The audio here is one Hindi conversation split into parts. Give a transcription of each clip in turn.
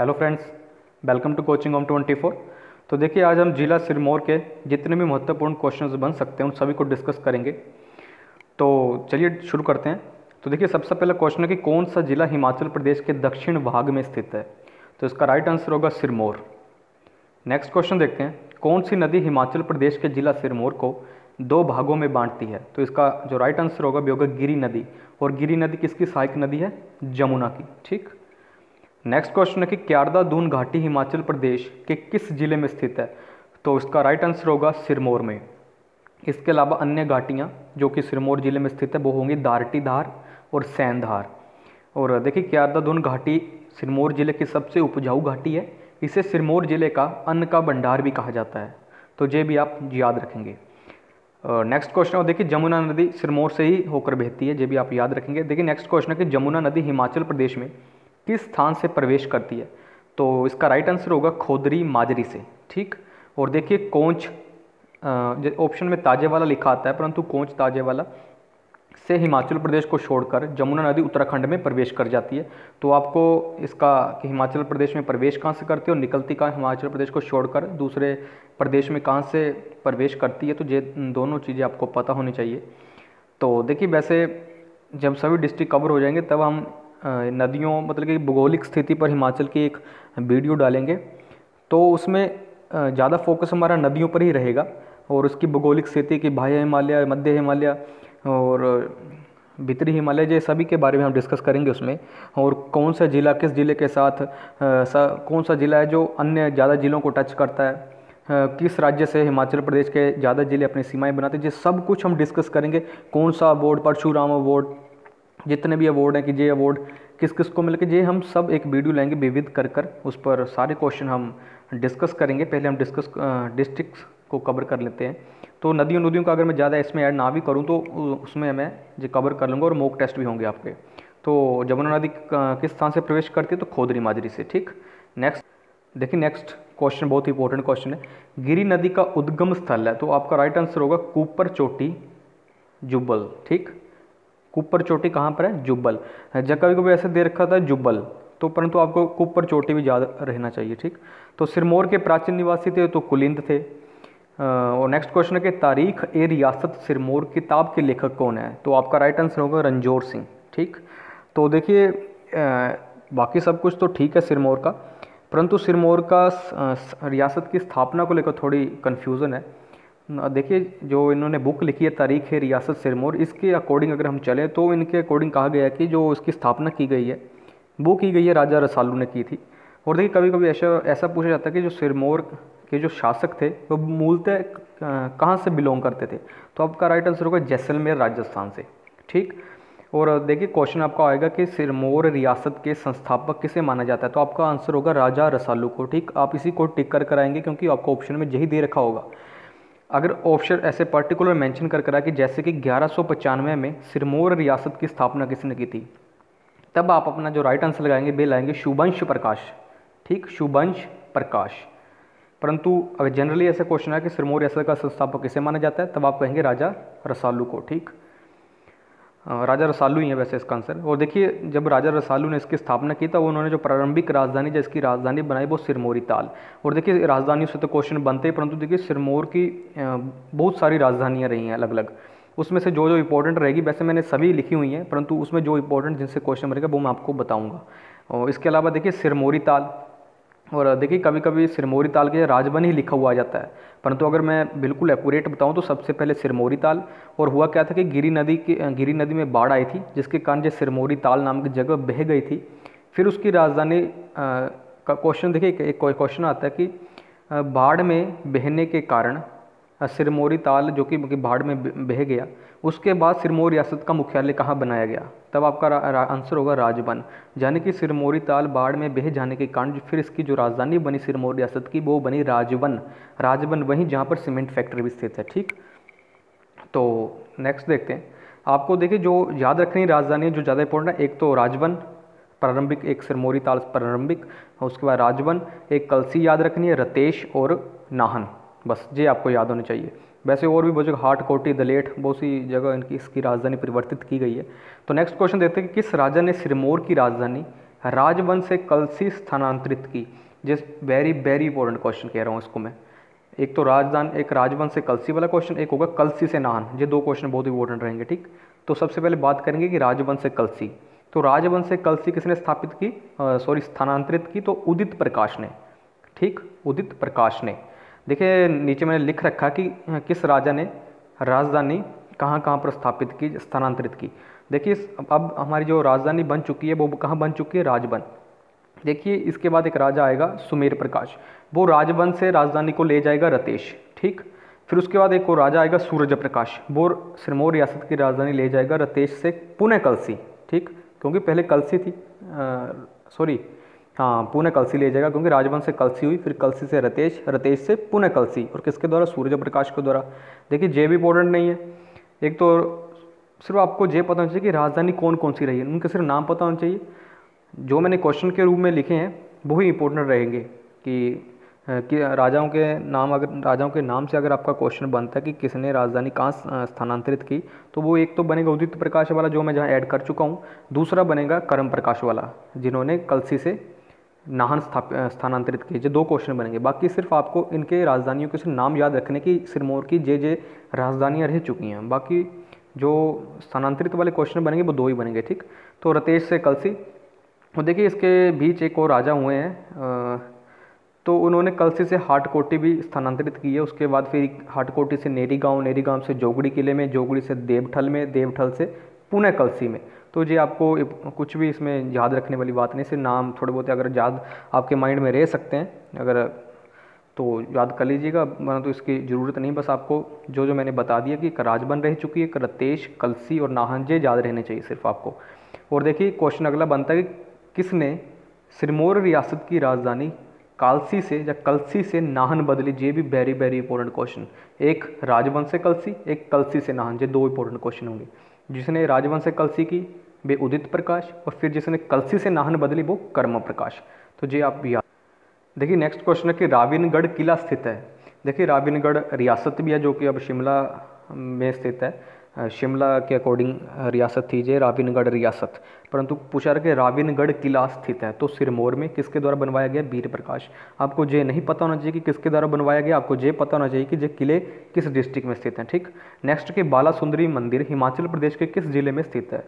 Hello friends, welcome to coaching home 24 तो देखिए, आज हम जिला सिरमौर के जितने भी महत्वपूर्ण क्वेश्चंस बन सकते हैं, उन सभी को डिस्कस करेंगे। तो चलिए शुरू करते हैं। तो देखिए, सबसे पहला क्वेश्चन है कि कौन सा जिला हिमाचल प्रदेश के दक्षिण भाग में स्थित है? तो इसका राइट आंसर होगा सिरमौर। नेक्स्ट क्वेश्चन देखते हैं। कौन सी नदी हिमाचल प्रदेश के जिला सिरमौर को दो भागों में बांटती है? तो इसका जो राइट आंसर होगा, भी होगा गिरी नदी। और गिरी नदी किसकी सहायक नदी है? जमुना की। ठीक? नेक्स्ट क्वेश्चन है कि क्यारदा दून घाटी हिमाचल प्रदेश के किस ज़िले में स्थित है? तो इसका राइट आंसर होगा सिरमौर में। इसके अलावा अन्य घाटियाँ जो कि सिरमौर ज़िले में स्थित है, वो होंगी दारटी धार और सैनधार और देखिए, क्यारदा दून घाटी सिरमौर ज़िले की सबसे उपजाऊ घाटी है। इसे सिरमौर ज़िले का अन्न का भंडार भी कहा जाता है। तो ये भी आप याद रखेंगे। नेक्स्ट क्वेश्चन है देखिए, जमुना नदी सिरमौर से ही होकर बहती है, ये भी आप याद रखेंगे। देखिए नेक्स्ट क्वेश्चन है कि जमुना नदी हिमाचल प्रदेश में किस स्थान से प्रवेश करती है? तो इसका राइट आंसर होगा खोदरी माजरी से, ठीक? और देखिए कोंच ऑप्शन में ताजे वाला लिखा आता है, परंतु कोंच ताजे वाला से हिमाचल प्रदेश को छोड़कर जमुना नदी उत्तराखंड में प्रवेश कर जाती है। तो आपको इसका कि हिमाचल प्रदेश में प्रवेश कहाँ से करती है और निकलती कहाँ हिमाचल प्रदेश को छोड़कर दूसरे प्रदेश में कहाँ से प्रवेश करती है? तो ये दोनों चीज़ें आपको पता होनी चाहिए। तो देखिए, वैसे जब सभी डिस्ट्रिक्ट कवर हो जाएँगे, तब हम नदियों मतलब कि भौगोलिक स्थिति पर हिमाचल की एक वीडियो डालेंगे तो उसमें ज़्यादा फोकस हमारा नदियों पर ही रहेगा और उसकी भौगोलिक स्थिति की बाह्य हिमालय मध्य हिमालय और भीतरी हिमालय ये सभी के बारे में हम डिस्कस करेंगे उसमें। और कौन सा ज़िला किस ज़िले के साथ सा, कौन सा ज़िला है जो अन्य ज़्यादा ज़िलों को टच करता है? किस राज्य से हिमाचल प्रदेश के ज़्यादा ज़िले अपनी सीमाएँ बनाते हैं? ये सब कुछ हम डिस्कस करेंगे। कौन सा अवार्ड परशुराम अवार्ड जितने भी अवार्ड हैं कि ये अवार्ड किस किस को मिल के ये हम सब एक वीडियो लेंगे विविध कर कर, उस पर सारे क्वेश्चन हम डिस्कस करेंगे। पहले हम डिस्कस डिस्ट्रिक्ट को कवर कर लेते हैं। तो नदियों नदियों का अगर मैं ज़्यादा इसमें ऐड ना भी करूँ तो उसमें मैं जो कवर कर लूँगा और मोक टेस्ट भी होंगे आपके। तो जमुना नदी किस स्थान से प्रवेश करती है तो खोदरी माजरी से, ठीक? नेक्स्ट देखिए नेक्स्ट क्वेश्चन बहुत इंपॉर्टेंट क्वेश्चन है। गिरी नदी का उद्गम स्थल है तो आपका राइट आंसर होगा कूपर चोटी जुब्बल, ठीक? कुपर चोटी कहाँ पर है? जुब्बल। जब कभी कभी ऐसे दे रखा था जुब्बल तो परंतु आपको कुपर चोटी भी याद रहना चाहिए, ठीक? तो सिरमौर के प्राचीन निवासी थे तो कुलिंद थे। और नेक्स्ट क्वेश्चन है कि तारीख ए रियासत सिरमौर किताब के लेखक कौन है? तो आपका राइट आंसर होगा रंजोर सिंह, ठीक? तो देखिए बाकी सब कुछ तो ठीक है सिरमौर का, परंतु सिरमौर का रियासत की स्थापना को लेकर थोड़ी कन्फ्यूज़न है। देखिए, जो इन्होंने बुक लिखी है, तारीख है, रियासत सिरमौर, इसके अकॉर्डिंग अगर हम चलें तो इनके अकॉर्डिंग कहा गया कि जो इसकी स्थापना की गई है, वो की गई है, राजा रसालू ने की थी। और देखिए कभी कभी ऐसा ऐसा पूछा जाता है कि जो सिरमौर के जो शासक थे, वो मूलतः कहाँ से बिलोंग करते थे? तो आपका राइट आंसर होगा जैसलमेर, राजस्थान से। ठीक? और देखिए क्वेश्चन आपका आएगा कि सिरमौर रियासत के संस्थापक किसे माना जाता है? तो आपका आंसर होगा राजा रसालू को। ठीक? आप इसी को टिक कर, कराएँगे, क्योंकि आपको ऑप्शन में यही दे रखा होगा। अगर ऑप्शन ऐसे पर्टिकुलर मेंशन कर करा कि जैसे कि ग्यारह में सिरमौर रियासत की स्थापना किसने की थी? तब आप अपना जो राइट आंसर लगाएँगे, वे लाएँगे शुभंश प्रकाश। ठीक, शुभंश प्रकाश। परंतु अगर जनरली ऐसा क्वेश्चन है कि सिरमौर रियासत का संस्थापक किसे माना जाता है, तब आप कहेंगे राजा रसालू को। ठीक? राजा रसालू ही है वैसे इसका आंसर। और देखिए, जब राजा रसालू ने इसकी स्थापना की, तब उन्होंने जो प्रारंभिक राजधानी जो इसकी राजधानी बनाई, वो सिरमौरी ताल। और देखिए, राजधानियों से तो क्वेश्चन बनते हैं, परंतु देखिए, सिरमौर की बहुत सारी राजधानियाँ रही हैं अलग अलग उसमें से जो जो इंपॉर्टेंट रहेगी, वैसे मैंने सभी लिखी हुई हैं, परंतु उसमें जो इंपॉर्टेंट जिनसे क्वेश्चन बनेगा, वो मैं आपको बताऊँगा। और इसके अलावा देखिए, सिरमौरी ताल। और देखिए कभी कभी सिरमौरी ताल के राजबन ही लिखा हुआ आ जाता है। परंतु अगर मैं बिल्कुल एक्यूरेट बताऊँ तो सबसे पहले सिरमौरी ताल। और हुआ क्या था कि गिरी नदी की, गिरी नदी में बाढ़ आई थी, जिसके कारण जो सिरमौरी ताल नाम की जगह बह गई थी। फिर उसकी राजधानी का क्वेश्चन देखिए, एक क्वेश्चन आता है कि बाढ़ में बहने के कारण सिरमौरी ताल जो कि बाढ़ में बह गया, उसके बाद सिरमौर रियासत का मुख्यालय कहाँ बनाया गया? तब आपका आंसर होगा राजबन। यानी कि सिरमौरी ताल बाढ़ में बह जाने के कारण फिर इसकी जो राजधानी बनी सिरमौर रियासत की, वो बनी राजबन। राजबन वहीं जहाँ पर सीमेंट फैक्ट्री भी स्थित है, ठीक? तो नेक्स्ट देखते हैं। आपको देखिए जो याद रखनी राजधानी जो ज़्यादा इंपॉर्टेंट है, एक तो राजबन, प्रारंभिक एक सिरमौरी ताल प्रारंभिक, उसके बाद राजबन, एक कलसी याद रखनी है, रतेश और नाहन। बस, ये आपको याद होनी चाहिए। वैसे और भी जगह हाट कोटी दलेट बहुत सी जगह इनकी इसकी राजधानी परिवर्तित की गई है। तो नेक्स्ट क्वेश्चन देखते हैं कि किस राजा ने सिरमौर की राजधानी राजवंश से कलसी स्थानांतरित की? जिस वेरी वेरी इंपॉर्टेंट क्वेश्चन कह रहा हूँ इसको मैं। एक तो राजधान, एक राजवंश से कलसी वाला क्वेश्चन एक होगा कलसी से नाहन ये दो क्वेश्चन बहुत इंपॉर्टेंट रहेंगे, ठीक? तो सबसे पहले बात करेंगे कि राजवंश से कलसी। तो राजवंश से कलसी किसने स्थापित की? सॉरी स्थानांतरित की तो उदित प्रकाश ने, ठीक? उदित प्रकाश ने। देखिए, नीचे मैंने लिख रखा कि किस राजा ने राजधानी कहाँ कहाँ पर स्थापित की, स्थानांतरित की। देखिए अब हमारी जो राजधानी बन चुकी है, वो कहाँ बन चुकी है? राजबन देखिए, इसके बाद एक राजा आएगा, सुमेर प्रकाश। वो राजबन से राजधानी को ले जाएगा रतेश, ठीक? फिर उसके बाद एक और राजा आएगा, सूरज प्रकाश। वो सिरमौर रियासत की राजधानी ले जाएगा रतेश से पुणे कलसी, ठीक? क्योंकि पहले कलसी थी सॉरी हाँ पुणे कलसी ले जाएगा क्योंकि राजवंश से कलसी हुई, फिर कलसी से रतेश रतेश से पुणे कलसी और किसके द्वारा? सूर्य प्रकाश के द्वारा। देखिए जे भी इंपॉर्टेंट नहीं है। एक तो सिर्फ़ आपको ये पता होना चाहिए कि राजधानी कौन कौन सी रही है। उनके सिर्फ़ नाम पता होना चाहिए। जो मैंने क्वेश्चन के रूप में लिखे हैं वही इंपॉर्टेंट रहेंगे कि कि राजाओं के नाम अगर, राजाओं के नाम से अगर आपका क्वेश्चन बनता है कि किसने राजधानी कहाँ स्थानांतरित की तो वो एक तो बनेगा उदित प्रकाश वाला, जो मैं जहाँ ऐड कर चुका हूँ। दूसरा बनेगा कर्म प्रकाश वाला, जिन्होंने कलसी से नाहन स्थानांतरित किए। जो दो क्वेश्चन बनेंगे। बाकी सिर्फ़ आपको इनके राजधानियों के सिर्फ़ नाम याद रखने की, सिरमौर की जे जे राजधानियाँ रह चुकी हैं। बाकी जो स्थानांतरित वाले क्वेश्चन बनेंगे, वो दो ही बनेंगे, ठीक? तो रतेश से कलसी। और देखिए, इसके बीच एक और राजा हुए हैं तो उन्होंने कलसी से हाटकोटी भी स्थानांतरित की है। उसके बाद फिर हाटकोटी से नेरी गाँव नेरी गाँव से जोगड़ी किले में, जोगड़ी से देवठल में, देवठल से पुणे कलसी में। तो जी आपको कुछ भी इसमें याद रखने वाली बात नहीं, सिर्फ़ नाम, थोड़े बहुत अगर याद आपके माइंड में रह सकते हैं, अगर तो याद कर लीजिएगा, वरना तो इसकी ज़रूरत नहीं, बस आपको जो जो मैंने बता दिया कि कराज बन रह चुकी है करतेश कलसी और नाहनजे याद रहने चाहिए सिर्फ़ आपको। और देखिए, क्वेश्चन अगला बनता है कि किसने सिरमौर रियासत की राजधानी कालसी से या कलसी से नाहन बदली, ये भी वेरी वेरी इंपॉर्टेंट क्वेश्चन एक राजवंश से कलसी, एक कलसी से नाहन, ये दो इंपॉर्टेंट क्वेश्चन होंगे। जिसने राजवंश से कलसी की वे उदित प्रकाश और फिर जिसने कलसी से नाहन बदली वो कर्म प्रकाश। तो ये आप याद देखिए नेक्स्ट क्वेश्चन है कि राविनगढ़ किला स्थित है। देखिए, राविनगढ़ रियासत भी है जो कि अब शिमला में स्थित है। शिमला के अकॉर्डिंग रियासत थी जे राविनगढ़ रियासत। परंतु पूछा रहा कि राविनगढ़ किला स्थित है तो सिरमौर में किसके द्वारा बनवाया गया वीर प्रकाश? आपको ये नहीं पता होना चाहिए कि किसके द्वारा बनवाया गया, आपको ये पता होना चाहिए कि ये किले किस डिस्ट्रिक्ट में स्थित हैं, ठीक? नेक्स्ट के बाला सुंदरी मंदिर हिमाचल प्रदेश के किस ज़िले में स्थित है?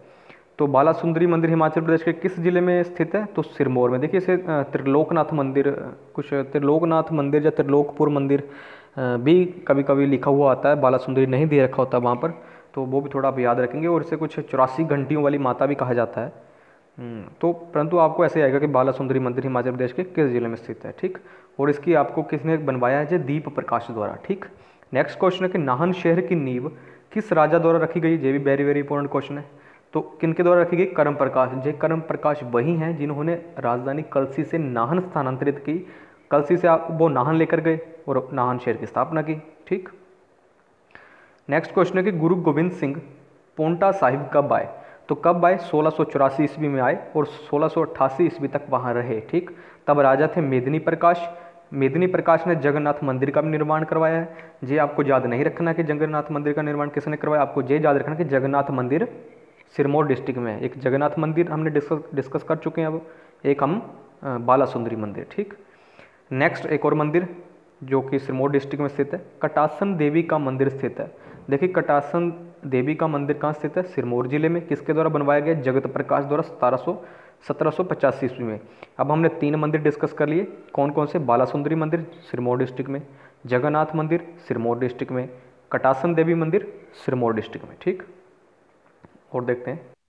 तो बाला सुंदरी मंदिर हिमाचल प्रदेश के किस ज़िले में स्थित है? तो सिरमौर में। देखिए इसे त्रिलोकनाथ मंदिर कुछ त्रिलोकनाथ मंदिर या त्रिलोकपुर मंदिर भी कभी कभी लिखा हुआ आता है। बाला सुंदरी नहीं दे रखा होता वहाँ पर तो वो भी थोड़ा आप याद रखेंगे। और इसे कुछ चौरासी घंटियों वाली माता भी कहा जाता है। हम्म, तो परंतु आपको ऐसे आएगा कि बाला सुंदरी मंदिर हिमाचल प्रदेश के किस ज़िले में स्थित है ठीक? और इसकी आपको किसने बनवाया है? दीप प्रकाश द्वारा ठीक? नेक्स्ट क्वेश्चन है कि नाहन शहर की नींव किस राजा द्वारा रखी गई? ये भी वेरी वेरी इंपॉर्टेंट क्वेश्चन है। तो किन के द्वारा रखी गई? कर्म प्रकाश। जय कर्म प्रकाश वही हैं जिन्होंने राजधानी कलसी से नाहन स्थानांतरित की। कलसी से आप वो नाहन लेकर गए और नाहन शहर की स्थापना की। ठीक? नेक्स्ट क्वेश्चन है कि गुरु गोविंद सिंह पोंटा साहिब कब आए? तो कब आए? सोलह ईस्वी में आए और सोलह ईस्वी तक वहाँ रहे। ठीक? तब राजा थे मेदिनी प्रकाश। मेदिनी प्रकाश ने जगन्नाथ मंदिर का भी निर्माण करवाया है। ये आपको याद नहीं रखना कि जगन्नाथ मंदिर का निर्माण किसने करवाया? आपको ये याद रखना कि जगन्नाथ मंदिर सिरमौर डिस्ट्रिक्ट में एक जगन्नाथ मंदिर हमने डिस्कस डिस्कस कर चुके हैं अब। एक हम बाला सुंदरी मंदिर, ठीक? नेक्स्ट एक और मंदिर, जो कि सिरमौर डिस्ट्रिक्ट में स्थित है। कटासन देवी का मंदिर स्थित है। देखिए, कटासन देवी का मंदिर कहाँ स्थित है? सिरमौर ज़िले में। किसके द्वारा बनवाया गया? जगत प्रकाश द्वारा सतारह सत्रह सौ पचासी ईस्वी में। अब हमने तीन मंदिर डिस्कस कर लिए। कौन कौन से? बाला सुंदरी मंदिर, सिरमौर डिस्ट्रिक्ट में। जगन्नाथ मंदिर, सिरमौर डिस्ट्रिक्ट में। कटासन देवी मंदिर, सिरमौर डिस्ट्रिक्ट में, ठीक? और देखते हैं।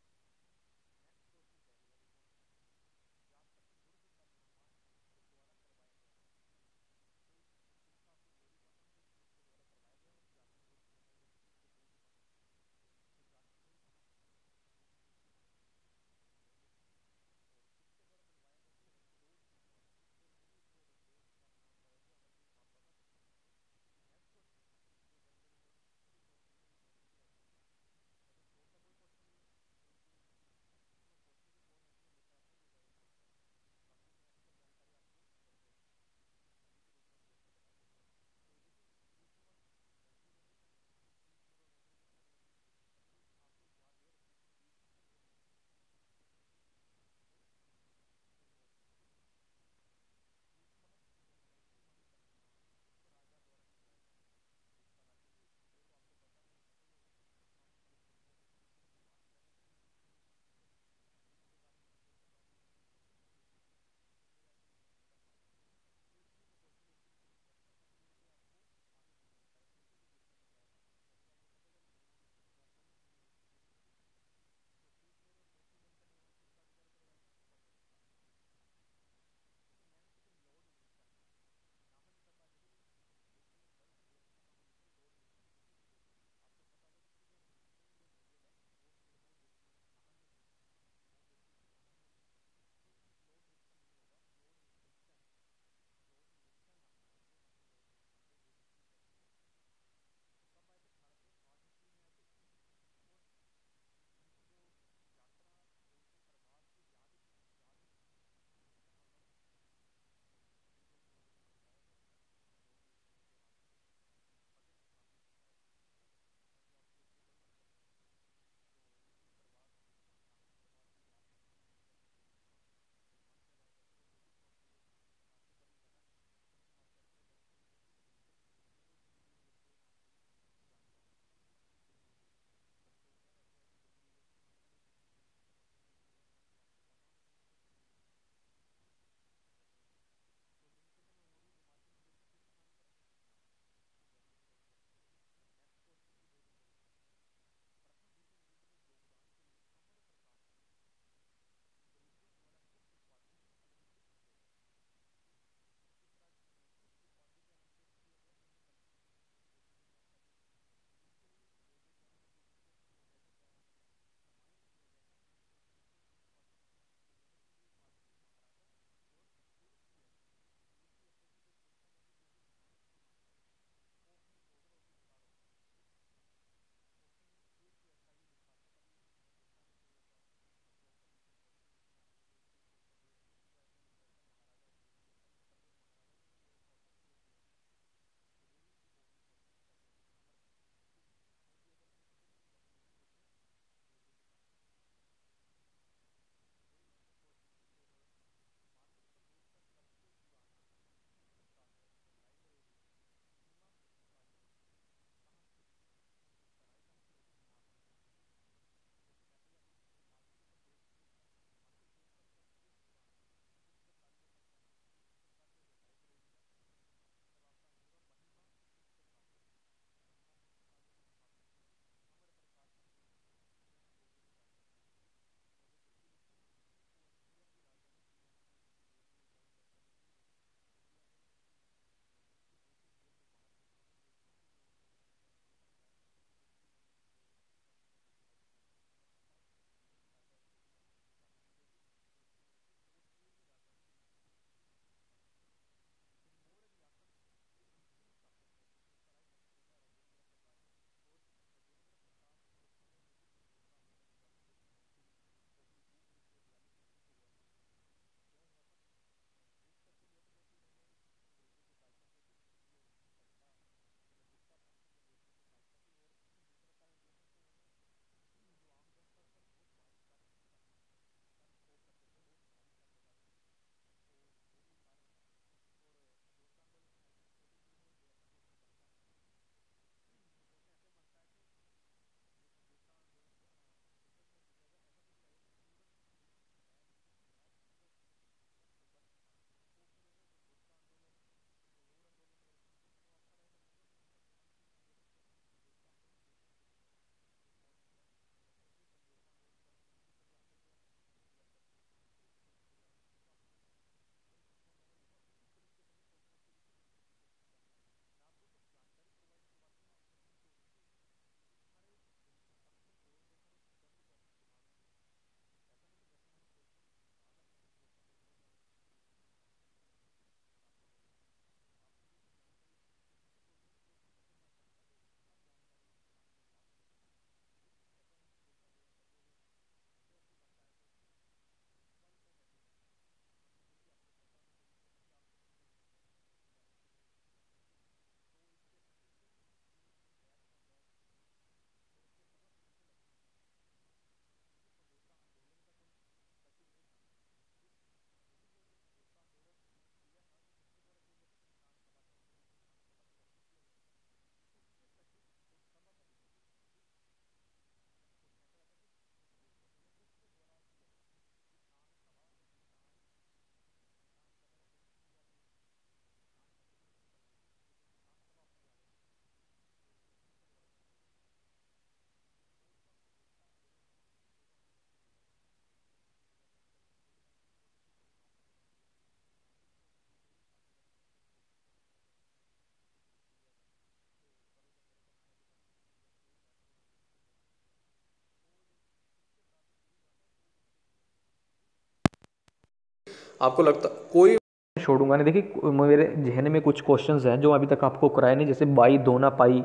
आपको लगता, कोई छोड़ूँगा नहीं। देखिए मेरे जहन में कुछ क्वेश्चन हैं जो अभी तक आपको कराए नहीं, जैसे बाई दो ना पाई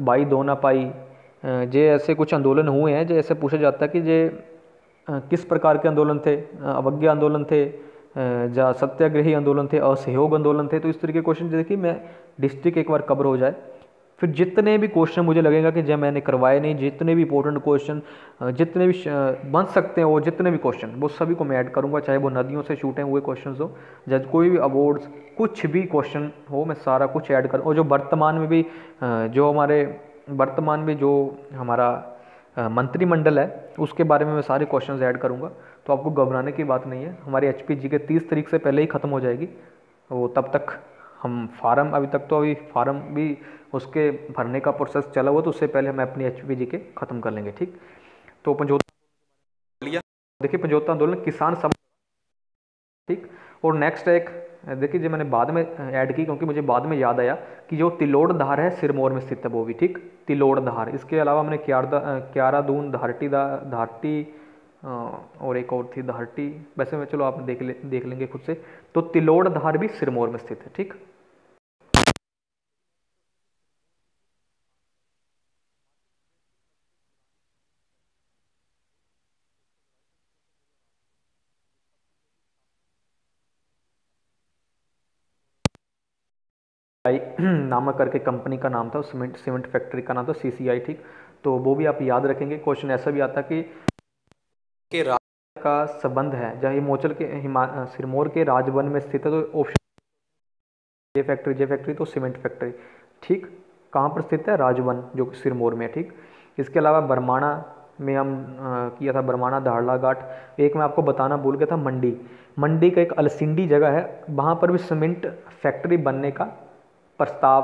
बाई दो ना पाई जे ऐसे कुछ आंदोलन हुए हैं जैसे पूछा जाता है कि जे किस प्रकार के आंदोलन थे? अवज्ञा आंदोलन थे या सत्याग्रही आंदोलन थे, असहयोग आंदोलन थे? तो इस तरीके के क्वेश्चन देखिए मैं डिस्ट्रिक्ट एक बार कवर हो जाए। फिर जितने भी क्वेश्चन मुझे लगेगा कि जब मैंने करवाए नहीं, जितने भी इंपॉर्टेंट क्वेश्चन जितने भी बन सकते हैं वो, जितने भी क्वेश्चन वो सभी को मैं ऐड करूँगा, चाहे वो नदियों से शूटे हुए क्वेश्चन हो जब कोई भी अवार्ड्स कुछ भी क्वेश्चन हो, मैं सारा कुछ ऐड करूँ, और जो वर्तमान में भी जो हमारे, वर्तमान में जो हमारा मंत्रिमंडल है, उसके बारे में मैं सारे क्वेश्चन ऐड करूँगा। तो आपको घबराने की बात नहीं है, हमारी एच जी के तीस तारीख से पहले ही ख़त्म हो जाएगी, वो तब तक हम फार्म, अभी तक तो अभी फार्म भी उसके भरने का प्रोसेस चला हुआ तो उससे पहले हम अपनी एच पी जी के ख़त्म कर लेंगे, ठीक? तो पंजोता देखिए, पंजोता आंदोलन, किसान सम ठीक? और नेक्स्ट एक, देखिए, जो मैंने बाद में ऐड की, क्योंकि मुझे बाद में याद आया कि जो तिलोड़ धार है, सिरमौर में स्थित है, वो भी, ठीक? तिलोड़ धार। इसके अलावा मैंने क्यारदा क्यारा दून धारटी दा, धारटी और एक और थी, धारटी। वैसे में, चलो, आप देख ले, देख लेंगे खुद से। तो तिलोड़ धार भी सिरमौर में स्थित है, ठीक? आई नामक करके कंपनी का नाम था सीमेंट सीमेंट फैक्ट्री का नाम था सीसीआई ठीक? तो वो भी आप याद रखेंगे क्वेश्चन ऐसा भी आता कि के राज का संबंध है जहाँ हिमाचल के हिमा सिरमौर के राजवन में स्थित है तो option J factory J factory तो सीमेंट फैक्ट्री ठीक? कहाँ पर स्थित है? राजवन जो कि सिरमौर में ठीक? इसके अलावा बरमाणा में हम आ, किया था बरमाणा धारला घाट। एक मैं आपको बताना भूल गया था मंडी। मंडी का एक अलसिंडी जगह है वहाँ पर भी सीमेंट फैक्ट्री बनने का प्रस्ताव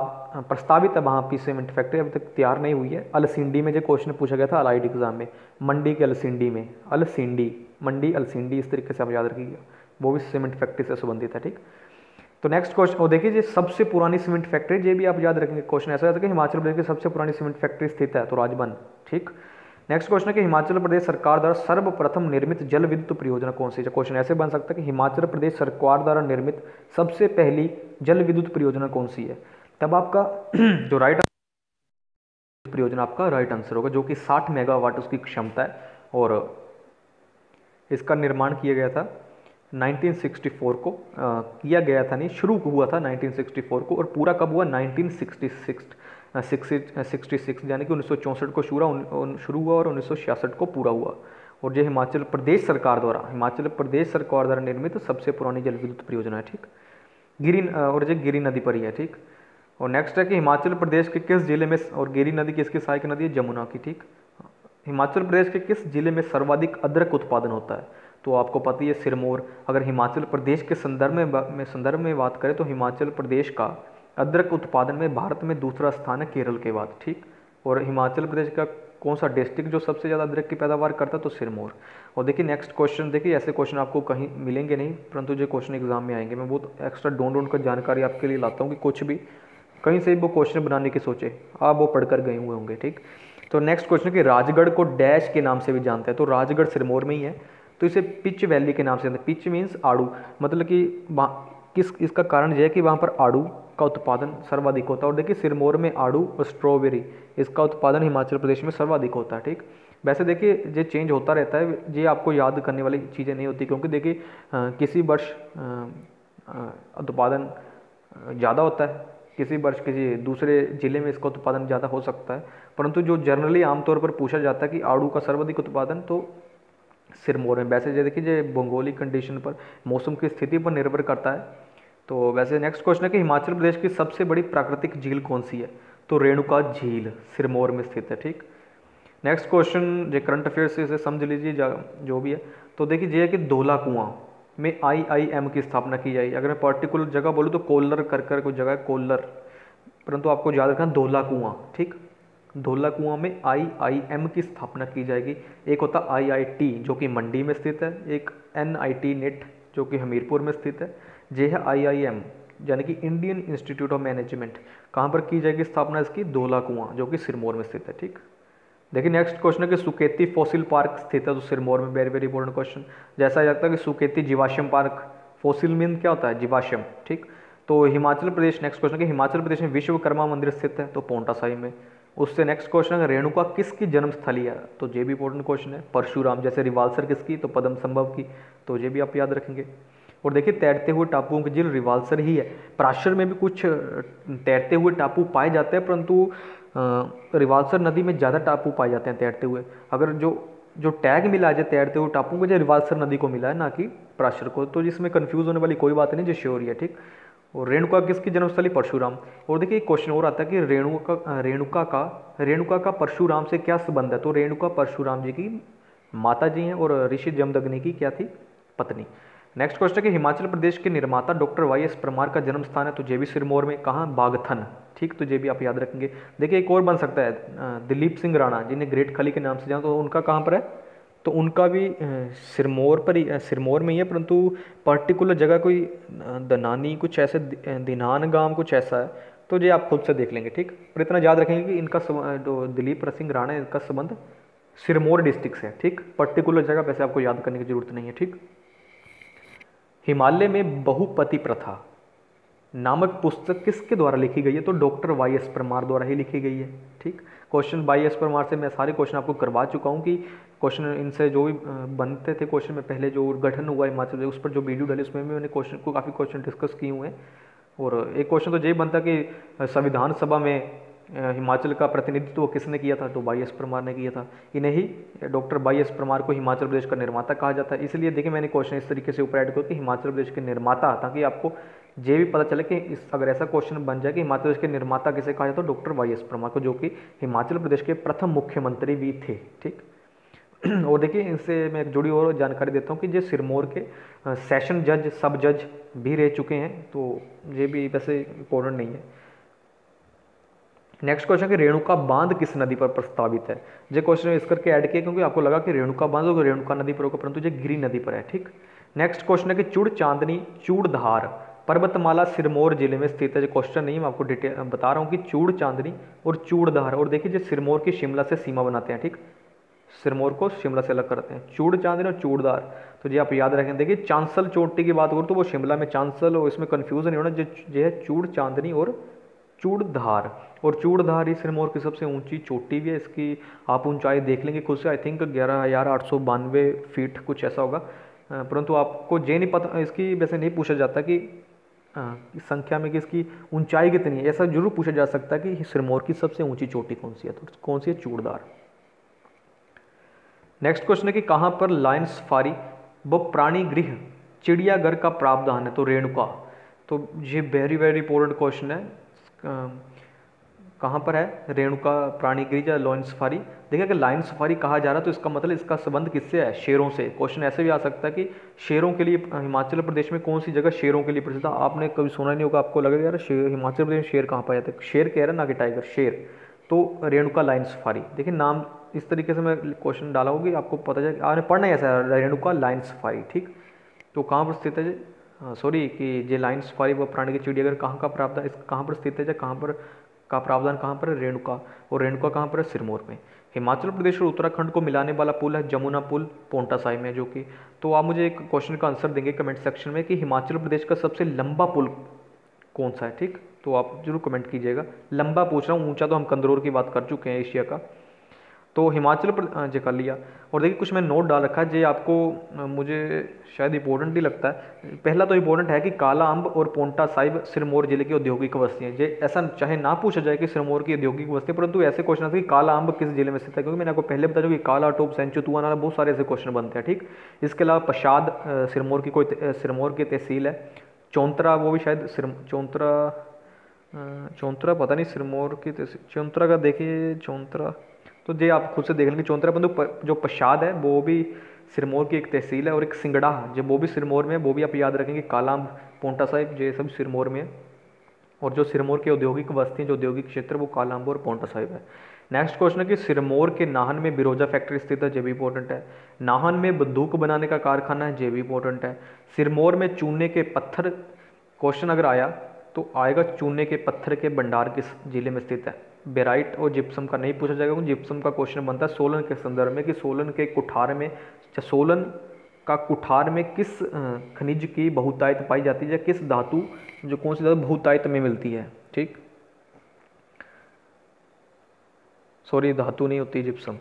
प्रस्तावित है वहाँ पी सीमेंट फैक्ट्री अभी तक तैयार नहीं हुई है। अलसिंडी में जो क्वेश्चन पूछा गया था अलाइड एग्ज़ाम में, मंडी के अलसिंडी में, अलसिंडी, मंडी, अलसिंडी, इस तरीके से आप याद रखिएगा। वो भी सीमेंट फैक्ट्री से संबंधित है, ठीक? तो नेक्स्ट क्वेश्चन वो देखिए सबसे पुरानी सीमेंट फैक्ट्री ये भी आप याद रखेंगे क्वेश्चन ऐसा रहता है कि हिमाचल प्रदेश की सबसे पुरानी सीमेंट फैक्ट्री स्थित है तो राजबन, ठीक? नेक्स्ट क्वेश्चन है कि हिमाचल प्रदेश सरकार द्वारा सर्वप्रथम निर्मित जल विद्युत परियोजना कौन सी? है क्वेश्चन ऐसे बन सकता है कि हिमाचल प्रदेश सरकार द्वारा निर्मित सबसे पहली जल विद्युत परियोजना कौन सी है? तब आपका जो राइट परियोजना आपका राइट आंसर होगा जो कि 60 मेगावाट उसकी क्षमता है और इसका निर्माण किया गया था 1964 को आ, किया गया था नहीं शुरू हुआ था 1964 को और पूरा कब हुआ? 1966 सिक्सटी सिक्स यानी कि उन्नीस सौ चौंसठ को शुरू शुरू हुआ और उन्नीस सौ छियासठ को पूरा हुआ। और जो हिमाचल प्रदेश सरकार द्वारा, हिमाचल प्रदेश सरकार द्वारा निर्मित सबसे पुरानी जल विद्युत परियोजना है, ठीक? गिरी, और जो गिरी नदी पर ही है, ठीक? और नेक्स्ट है कि हिमाचल प्रदेश के किस ज़िले में, और गिरी नदी किसकी सहायक नदी है? जमुना की, ठीक? हिमाचल प्रदेश के किस ज़िले में सर्वाधिक अदरक उत्पादन होता है? तो आपको पता ही है, सिरमौर। अगर हिमाचल प्रदेश के संदर्भ में संदर्भ में बात करें तो हिमाचल प्रदेश का अदरक उत्पादन में भारत में दूसरा स्थान है केरल के बाद, ठीक? और हिमाचल प्रदेश का कौन सा डिस्ट्रिक्ट जो सबसे ज़्यादा अदरक की पैदावार करता है तो सिरमौर। और देखिए नेक्स्ट क्वेश्चन देखिए, ऐसे क्वेश्चन आपको कहीं मिलेंगे नहीं, परंतु जो क्वेश्चन एग्ज़ाम में आएँगे, मैं बहुत एक्स्ट्रा डोंट डोंट कर जानकारी आपके लिए लाता हूँ कि कुछ भी, कहीं से वो क्वेश्चन बनाने की सोचे। आप वो पढ़कर गए हुए होंगे, ठीक? तो नेक्स्ट क्वेश्चन कि राजगढ़ को डैश के नाम से भी जानते हैं तो राजगढ़ सिरमौर में ही है। तो इसे पिच वैली के नाम से जानते हैं। पिच मीन्स आड़ू मतलब कि किस, इसका कारण यह है कि वहाँ पर आड़ू का उत्पादन सर्वाधिक होता है। और देखिए, सिरमौर में आड़ू और स्ट्रॉबेरी, इसका उत्पादन हिमाचल प्रदेश में सर्वाधिक होता है, ठीक? वैसे देखिए, ये चेंज होता रहता है, ये आपको याद करने वाली चीज़ें नहीं होती, क्योंकि देखिए किसी वर्ष उत्पादन ज़्यादा होता है, किसी वर्ष किसी दूसरे ज़िले में इसका उत्पादन ज़्यादा हो सकता है। परंतु जो जनरली आमतौर पर पूछा जाता है कि आड़ू का सर्वाधिक उत्पादन तो सिरमौर में। वैसे जो देखिए भौगोलिक कंडीशन पर, मौसम की स्थिति पर निर्भर करता है। तो वैसे नेक्स्ट क्वेश्चन है कि हिमाचल प्रदेश की सबसे बड़ी प्राकृतिक झील कौन सी है? तो रेणुका झील, सिरमौर में स्थित है, ठीक? नेक्स्ट क्वेश्चन जो करंट अफेयर से इसे समझ लीजिए, जो भी है। तो देखिए, ये है कि धोला कुआँ में आई आई एम की स्थापना की जाएगी। अगर मैं पर्टिकुलर जगह बोलूँ तो कोल्लर कर कर कोई जगह है, कोल्लर। परंतु आपको याद रखना धोला कुआँ ठीक? धोला कुआँ में आई आई एम की स्थापना की जाएगी। एक होता आई आई टी जो कि मंडी में स्थित है। एक एन आई टी नेट जो कि हमीरपुर में स्थित है। जे है आई आई एम यानी कि इंडियन इंस्टीट्यूट ऑफ़ मैनेजमेंट कहाँ पर की जाएगी स्थापना इसकी? दोला कुआँ जो कि सिरमौर में स्थित है, ठीक? देखिए नेक्स्ट क्वेश्चन है कि सुकेती फॉसिल पार्क स्थित है तो सिरमौर में वेरी वेरी इंपॉर्टेंट क्वेश्चन जैसा जाता है कि सुकेती जीवाश्यम पार्क फॉसिल मीन क्या होता है? जीवाश्यम ठीक? तो हिमाचल प्रदेश नेक्स्ट क्वेश्चन कि हिमाचल प्रदेश में विश्वकर्मा मंदिर स्थित है तो पोंटा साई में। उससे नेक्स्ट क्वेश्चन है रेणुका किसकी जन्मस्थली है? तो ये भी इंपॉर्टेंट क्वेश्चन है। परशुराम, जैसे रिवालसर किसकी तो पदम संभव की तो ये भी आप याद रखेंगे। और देखिए, तैरते हुए टापुओं की झील रिवालसर ही है। प्राशर में भी कुछ तैरते हुए टापू पाए जाते हैं, परंतु रिवालसर नदी में ज़्यादा टापू पाए जाते हैं तैरते हुए। अगर जो जो टैग मिला है तैरते हुए टापू को जो रिवालसर नदी को मिला है, ना कि प्राशर को तो जिसमें कन्फ्यूज़ होने वाली कोई बात नहीं, जो श्योर है ठीक? और रेणुका किसकी जन्मस्थली? परशुराम। और देखिए, एक क्वेश्चन और आता है कि रेणुका रेणुका का रेणुका का परशुराम से क्या संबंध है? तो रेणुका परशुराम जी की माता जी हैं और ऋषि जमदग्नि की क्या थी? पत्नी। नेक्स्ट क्वेश्चन कि हिमाचल प्रदेश के निर्माता डॉक्टर वाई एस परमार का जन्म स्थान है तो जे बी सिरमौर में, कहाँ? बागथन। ठीक तो जे भी आप याद रखेंगे। देखिए, एक और बन सकता है दिलीप सिंह राणा, जिन्हें ग्रेट खली के नाम से जाना तो उनका कहाँ पर है? तो उनका भी सिरमौर पर ही सिरमौर में ही है, परंतु पर्टिकुलर जगह कोई दनानी कुछ ऐसे दिनान गाँव, कुछ ऐसा है तो ये आप खुद से देख लेंगे, ठीक? पर इतना याद रखेंगे कि इनका जो दिलीप सिंह राणा, इनका संबंध सिरमौर डिस्ट्रिक्ट से है, ठीक? पर्टिकुलर जगह, वैसे आपको याद करने की ज़रूरत नहीं है, ठीक? हिमालय में बहुपति प्रथा। नामक पुस्तक किसके द्वारा लिखी गई है? तो डॉक्टर वाई एस परमार द्वारा ही लिखी गई है, ठीक? क्वेश्चन वाई एस परमार से मैं सारे क्वेश्चन आपको करवा चुका हूँ कि क्वेश्चन इनसे जो भी बनते थे क्वेश्चन में, पहले जो गठन हुआ हिमाचल उस पर जो वीडियो डाले, उसमें भी मैंने क्वेश्चन को काफ़ी क्वेश्चन डिस्कस किए हुए हैं। और एक क्वेश्चन तो यही बनता कि संविधान सभा में हिमाचल का प्रतिनिधित्व किसने किया था? तो बाई एस परमार ने किया था। इन्हें ही डॉक्टर बाई एस परमार को हिमाचल प्रदेश का निर्माता कहा जाता है। इसलिए देखिए, मैंने क्वेश्चन इस तरीके से ऊपर ऐड किया कि हिमाचल प्रदेश के निर्माता, ताकि आपको ये भी पता चले कि इस, अगर ऐसा क्वेश्चन बन जाए कि हिमाचल प्रदेश के निर्माता किसे कहा जाता है डॉक्टर वाई एस परमार को, जो कि हिमाचल प्रदेश के प्रथम मुख्यमंत्री भी थे, ठीक? और देखिए, इनसे मैं एक जुड़ी और जानकारी देता हूँ कि जो सिरमौर के सेशन जज सब जज भी रह चुके हैं। तो ये भी वैसे इम्पोर्टेंट नहीं है। नेक्स्ट क्वेश्चन कि रेणुका बाँध किस नदी पर प्रस्तावित है? ये क्वेश्चन इस करके ऐड किया क्योंकि आपको लगा कि रेणुका बाँध होगा रेणुका नदी पर होगा, परंतु ये गिरी नदी पर है, ठीक? नेक्स्ट क्वेश्चन है कि चूड़ चांदनी चूड़धार पर्वतमाला सिरमौर ज़िले में स्थित है। जो क्वेश्चन नहीं, मैं आपको डिटेल बता रहा हूँ कि चूड़ चांदनी और चूड़धार और देखिए जो सिरमौर की शिमला से सीमा बनाते हैं, ठीक? सिरमौर को शिमला से अलग करते हैं। चूड़ चांदनी और चूड़दार तो जी आप याद रखें, देखिए चांसल चोटी की बात करूँ तो वो शिमला में चांसल और इसमें कन्फ्यूज़न नहीं होना जो है चूड़ चांदनी और चूड़धार। और चूड़धार ही सिरमौर की सबसे ऊँची चोटी भी है। इसकी आप ऊंचाई देख लेंगे खुद से। आई थिंक ग्यारह हज़ार आठ सौ बानवे फीट कुछ ऐसा होगा। परंतु आपको ये नहीं पता, इसकी वैसे नहीं पूछा जाता कि संख्या में कि इसकी ऊंचाई कितनी है। ऐसा ज़रूर पूछा जा सकता है कि सिरमौर की सबसे ऊँची चोटी कौन सी है। तो कौन सी है? चूड़दार नेक्स्ट क्वेश्चन है कि कहाँ पर लाइन सफारी, व प्राणी गृह, चिड़ियाघर का प्रावधान है तो रेणुका। तो ये वेरी वेरी इंपॉर्टेंट क्वेश्चन है। कहाँ पर है? रेणुका प्राणी या लॉइन सफारी। देखिए, अगर लाइन सफारी कहा जा रहा है तो इसका मतलब इसका संबंध किससे है? शेरों से। क्वेश्चन ऐसे भी आ सकता है कि शेरों के लिए, हिमाचल प्रदेश में कौन सी जगह शेरों के लिए प्रसिद्ध है? आपने कभी सुना नहीं होगा, आपको लगेगा, यार शेर हिमाचल प्रदेश में शेर कहाँ पाया जाता है? शेर कह रहे हैं ना कि टाइगर शेर। तो रेणुका लाइन सफारी। देखिए, नाम इस तरीके से मैं क्वेश्चन डाला होगी आपको पता चले, आपने पढ़ना है ऐसा रेणुका लाइन सफारी, ठीक? तो कहाँ पर स्थित है सॉरी कि ये लाइन सफारी व प्राणी की चिड़ियाघर कहाँ का प्रावधान कहाँ पर स्थित है कहाँ पर का प्रावधान कहाँ पर है? रेणुका। और रेणुका कहाँ पर है? सिरमौर में। हिमाचल प्रदेश और उत्तराखंड को मिलाने वाला पुल है जमुना पुल पोंटा साहिब में, जो कि तो आप मुझे एक क्वेश्चन का आंसर देंगे कमेंट सेक्शन में कि हिमाचल प्रदेश का सबसे लंबा पुल कौन सा है, ठीक? तो आप ज़रूर कमेंट कीजिएगा। लंबा पूछ रहा हूँ, ऊँचा तो हम कंदरौर की बात कर चुके हैं एशिया का। तो हिमाचल प्रदेश जी कर लिया। और देखिए, कुछ मैं नोट डाल रखा है, जो आपको मुझे शायद इंपॉर्टेंट ही लगता है। पहला तो इंपॉर्टेंट है कि काला अम्ब और पोंटा साहिब सिरमौर ज़िले की औद्योगिक बस्तियाँ जे ऐसा चाहे ना पूछा जाए कि सिरमौर की औद्योगिक बस्ती परंतु ऐसे क्वेश्चन आते हैं कि काला अम्ब किस ज़िले में स्थित है? क्योंकि मैंने आपको पहले बताया कि काला टोप सेंचुतुआ नाला बहुत सारे ऐसे क्वेश्चन बनते हैं, ठीक? इसके अलावा पशाद सिरमौर की कोई सिरमौर की तहसील है। चौंतरा, वो भी शायद सिर चौंतरा चौंतरा पता नहीं, सिरमौर की तहसील चौंतरा का देखिए, चौंतरा तो ये आप खुद से देख लेंगे चौंतरा बंधु जो पश्चाद है, वो भी सिरमौर की एक तहसील है और एक सिंगड़ा जो वो भी सिरमौर में वो भी आप याद रखेंगे, कालाम पोंटा साहिब ये सब सिरमौर में है। और जो सिरमौर की औद्योगिक बस्ती जो औद्योगिक क्षेत्र वो कालाम्ब और पोंटा साहिब है। नेक्स्ट क्वेश्चन है कि सिरमौर के नाहन में बिरोजा फैक्ट्री स्थित है जे भी इंपॉर्टेंट है। नाहन में बंदूक बनाने का कारखाना है जे भी इंपॉर्टेंट है। सिरमौर में चूने के पत्थर क्वेश्चन अगर आया तो आएगा चूने के पत्थर के भंडार किस ज़िले में स्थित है? बेराइट और जिप्सम का नहीं पूछा जाएगा, क्योंकि जिप्सम का क्वेश्चन बनता है सोलन के संदर्भ में कि सोलन के कुठार में सोलन का कुठार में किस खनिज की बहुतायत पाई जाती है किस धातु, जो कौन सी धातु बहुतायत में मिलती है, ठीक? सॉरी धातु नहीं होती जिप्सम।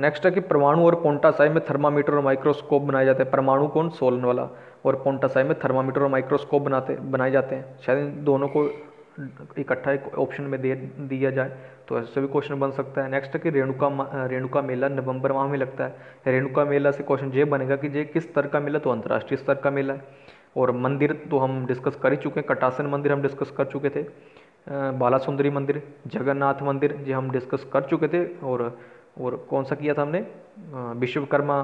नेक्स्ट है कि परमाणु और पोंटासाई में थर्मामीटर और माइक्रोस्कोप बनाए जाते हैं। परमाणु कौन? सोलन वाला। और पोंटासाई में थर्मामीटर और माइक्रोस्कोप बनाते, बनाए जाते हैं। शायद दोनों को इकट्ठा एक ऑप्शन में दे, दिया जाए तो ऐसे भी क्वेश्चन बन सकता है। नेक्स्ट है कि रेणुका रेणुका मेला नवंबर माह में लगता है। रेणुका मेला से क्वेश्चन ये बनेगा कि ये किस स्तर का मेला? तो अंतर्राष्ट्रीय स्तर का मेला है। और मंदिर तो हम डिस्कस कर ही चुके हैं। कटासन मंदिर हम डिस्कस कर चुके थे। बाला सुंदरी मंदिर, जगन्नाथ मंदिर ये हम डिस्कस कर चुके थे। और और कौन सा किया था हमने? विश्वकर्मा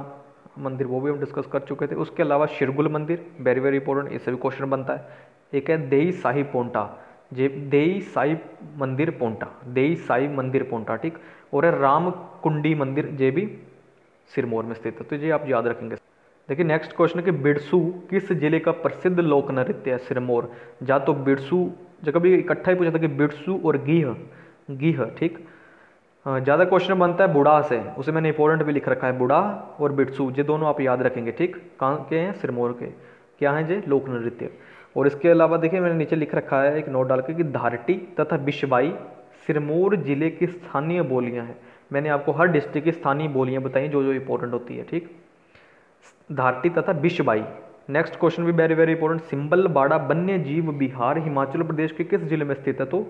मंदिर वो भी हम डिस्कस कर चुके थे। उसके अलावा शिरगुल मंदिर वेरी वेरी इंपॉर्टेंट इससे भी क्वेश्चन बनता है। एक है देई साही पोंटा। जे, देई साई मंदिर पोंटा, देई साई मंदिर पोंटा, ठीक? और है राम कुंडी मंदिर जे भी सिरमौर में स्थित है। तो ये आप याद रखेंगे। देखिए नेक्स्ट क्वेश्चन है कि बिरसू किस ज़िले का प्रसिद्ध लोक नृत्य है सिरमौर? या तो बिरसू जब कभी इकट्ठा ही पूछा था कि बिरसू और गीह गीह, ठीक? ज़्यादा क्वेश्चन बनता है बुढ़ा से। उसे मैंने इंपॉर्टेंट भी लिख रखा है, बुढ़ा और बिरसू, ये दोनों आप याद रखेंगे, ठीक? कहाँ के हैं? सिरमौर के। क्या हैं जे लोक नृत्य। और इसके अलावा देखिए मैंने नीचे लिख रखा है, एक नोट डाल के कि धारटी तथा बिशबाई सिरमौर ज़िले की स्थानीय बोलियाँ हैं। मैंने आपको हर डिस्ट्रिक्ट की स्थानीय बोलियाँ बताई जो जो इंपॉर्टेंट होती है, ठीक? धारटी तथा बिशबाई नेक्स्ट क्वेश्चन भी very very important Simbalbara वन्य जीव बिहार, हिमाचल प्रदेश के किस ज़िले में स्थित है? तो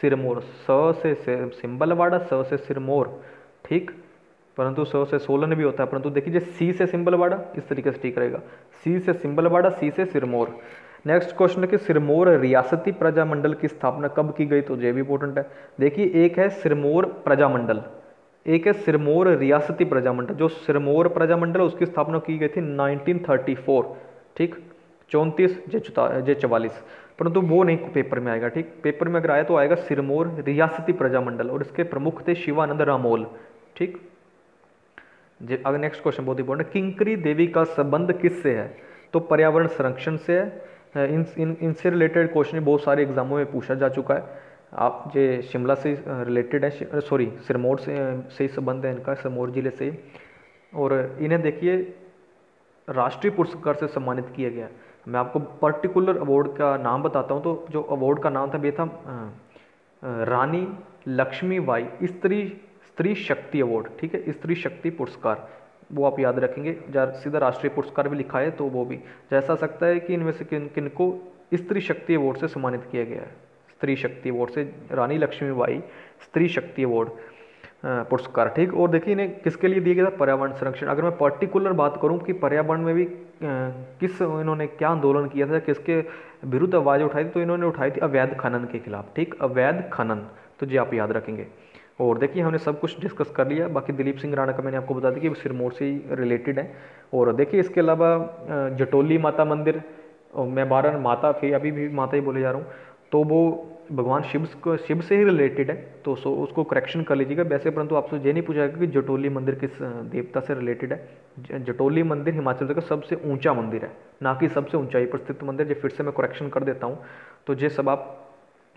सिरमौर। स से सिंबलवाड़ा स से सिरमौर, ठीक? परंतु स से सोलन भी होता है, परंतु देखिए, सी से सिंबलवाड़ा इस तरीके से ठीक रहेगा। सी से सिंबलवाड़ा सी से सिरमौर। नेक्स्ट क्वेश्चन है कि सिरमौर रियासती प्रजामंडल की स्थापना कब की गई? तो ये भी इंपॉर्टेंट है। देखिए, एक है सिरमौर प्रजामंडल। एक है सिरमौर रियासती प्रजामंडल। जो सिरमौर प्रजामंडल, उसकी स्थापना की गई थी 1934 ठीक? चौंतीस, जे जे चवालीस। परंतु वो नहीं पेपर में आएगा, ठीक? पेपर में अगर आया तो आएगा सिरमौर रियासती प्रजामंडल और इसके प्रमुख थे शिवानंद रामोल। ठीक? अगर नेक्स्ट क्वेश्चन बहुत इंपॉर्टेंट किंकरी देवी का संबंध किससे है? तो पर्यावरण संरक्षण से है। इन इन, इनसे रिलेटेड क्वेश्चन बहुत सारे एग्जामों में पूछा जा चुका है। आप जो शिमला से रिलेटेड है सॉरी सिरमौर से से संबंध है इनका, सिरमौर ज़िले से। और इन्हें देखिए, राष्ट्रीय पुरस्कार से सम्मानित किया गया। मैं आपको पर्टिकुलर अवार्ड का नाम बताता हूँ तो जो अवार्ड का नाम था वे था रानी लक्ष्मी बाई स्त्री स्त्री शक्ति अवार्ड ठीक है? स्त्री शक्ति पुरस्कार। वो आप याद रखेंगे। सीधा राष्ट्रीय पुरस्कार भी लिखा है तो वो भी। जैसा सकता है कि इनमें से किन किन को स्त्री शक्ति अवार्ड से सम्मानित किया गया है। स्त्री शक्ति अवार्ड से रानी लक्ष्मीबाई स्त्री शक्ति अवार्ड पुरस्कार। ठीक? और देखिए इन्हें किसके लिए दिया गया था? पर्यावरण संरक्षण। अगर मैं पर्टिकुलर बात करूँ कि पर्यावरण में भी किस इन्होंने क्या आंदोलन किया था, किसके विरुद्ध आवाज़ उठाई थी तो इन्होंने उठाई थी अवैध खनन के खिलाफ। ठीक? अवैध खनन। तो जी आप याद रखेंगे। और देखिए, हमने सब कुछ डिस्कस कर लिया। बाकी दिलीप सिंह राणा का मैंने आपको बता दिया कि सिरमौर से ही रिलेटेड है। और देखिए, इसके अलावा जटोली माता मंदिर मैं बारह माता फिर अभी भी माता ही बोले जा रहा हूँ। तो वो भगवान शिव शिव से ही रिलेटेड है। तो सो, उसको करेक्शन कर लीजिएगा। वैसे परंतु आपसे ये नहीं पूछा कि जटोली मंदिर किस देवता से रिलेटेड है। जटोली मंदिर हिमाचल का सबसे ऊँचा मंदिर है। ना कि सबसे ऊंचाई पर स्थित मंदिर जो फिर से मैं करेक्शन कर देता हूँ। तो ये सब आप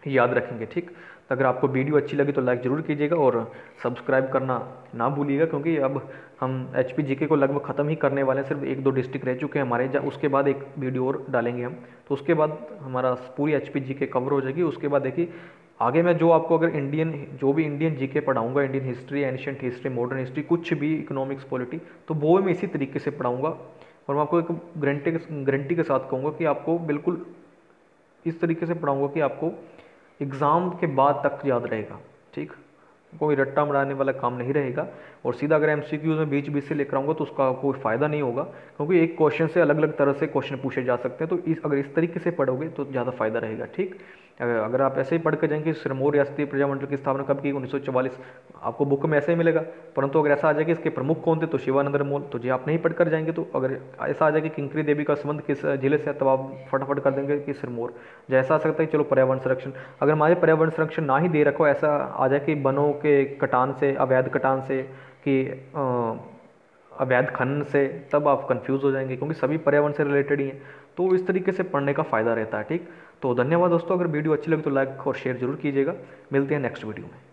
याद रखेंगे, ठीक? तो अगर आपको वीडियो अच्छी लगी तो लाइक ज़रूर कीजिएगा और सब्सक्राइब करना ना भूलिएगा, क्योंकि अब हम एच पी को लगभग ख़त्म ही करने वाले हैं, सिर्फ़ एक दो डिस्ट्रिक्ट रह चुके हैं हमारे जहाँ उसके बाद एक वीडियो और डालेंगे हम। तो उसके बाद हमारा पूरी एच पी कवर हो जाएगी। उसके बाद देखिए, आगे मैं जो आपको अगर इंडियन जो भी Indian GK पढ़ाऊँगा Indian history ancient history modern history कुछ भी इकोनॉमिक्स पॉलिटी तो वो मैं इसी तरीके से पढ़ाऊँगा। और मैं आपको एक गारंटी गारंटी के साथ कहूँगा कि आपको बिल्कुल इस तरीके से पढ़ाऊँगा कि आपको एग्ज़ाम के बाद तक याद रहेगा, ठीक? कोई रट्टा मराने वाला काम नहीं रहेगा। और सीधा अगर एमसीक्यू में बीच बीच से लेकर आऊँगा तो उसका कोई फ़ायदा नहीं होगा, क्योंकि एक क्वेश्चन से अलग अलग तरह से क्वेश्चन पूछे जा सकते हैं। तो इस, अगर इस तरीके से पढ़ोगे तो ज़्यादा फ़ायदा रहेगा, ठीक? अगर आप ऐसे ही पढ़ कर जाएँगे, सिरमौर रियासती प्रजामंडल की स्थापना कब की? उन्नीस आपको बुक में ऐसे ही मिलेगा। परंतु अगर ऐसा आ जाए कि इसके प्रमुख कौन थे? तो शिवानंद मोल। तो जी, आप नहीं पढ़ कर जाएँगे तो अगर ऐसा आ जाए कि किंकरी देवी का संबंध किस ज़िले से तब आप फटाफट कर देंगे कि सिरमौर। जैसा आ सकता है चलो पर्यावरण संरक्षण। अगर हमारे पर्यावरण संरक्षण ना ही दे रखो ऐसा आ जाए कि बनों के कटान से, अवैध कटान से, कि अवैध खनन से, तब आप कंफ्यूज हो जाएँगे, क्योंकि सभी पर्यावरण से रिलेटेड ही हैं। तो इस तरीके से पढ़ने का फ़ायदा रहता है, ठीक? तो धन्यवाद दोस्तों, अगर वीडियो अच्छी लगे तो लाइक और शेयर ज़रूर कीजिएगा। मिलते हैं नेक्स्ट वीडियो में।